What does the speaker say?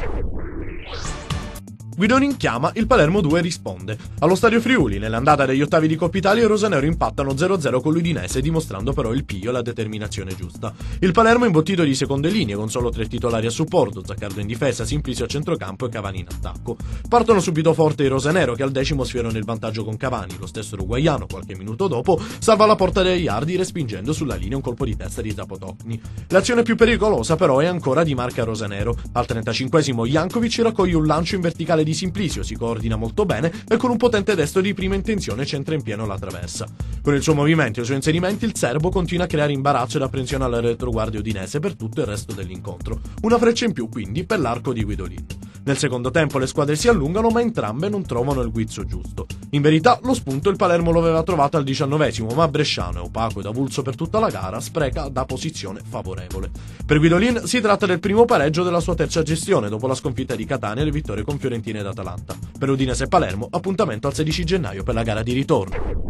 you Guidolin chiama, il Palermo 2 risponde. Allo stadio Friuli, nell'andata degli ottavi di Coppa Italia, i rosanero impattano 0-0 con l'Udinese, dimostrando però il piglio e la determinazione giusta. Il Palermo imbottito di seconde linee, con solo tre titolari a supporto, Zaccardo in difesa, Simplicio a centrocampo e Cavani in attacco. Partono subito forte i rosanero, che al decimo sfiorano il vantaggio con Cavani, lo stesso uruguaiano, qualche minuto dopo, salva la porta dei Yardi respingendo sulla linea un colpo di testa di Zapotocni. L'azione più pericolosa però è ancora di marca rosanero. Al 35esimo Jankovic raccoglie un lancio in verticale di Simplicio si coordina molto bene e con un potente destro di prima intenzione centra in pieno la traversa. Con il suo movimento e i suoi inserimenti il serbo continua a creare imbarazzo ed apprensione alla retroguardia udinese per tutto il resto dell'incontro. Una freccia in più quindi per l'arco di Guidolin. Nel secondo tempo le squadre si allungano ma entrambe non trovano il guizzo giusto. In verità lo spunto il Palermo lo aveva trovato al diciannovesimo ma Bresciano, opaco ed avulso per tutta la gara, spreca da posizione favorevole. Per Guidolin si tratta del primo pareggio della sua terza gestione dopo la sconfitta di Catania e le vittorie con Fiorentina ed Atalanta. Per Udinese e Palermo appuntamento al 16 gennaio per la gara di ritorno.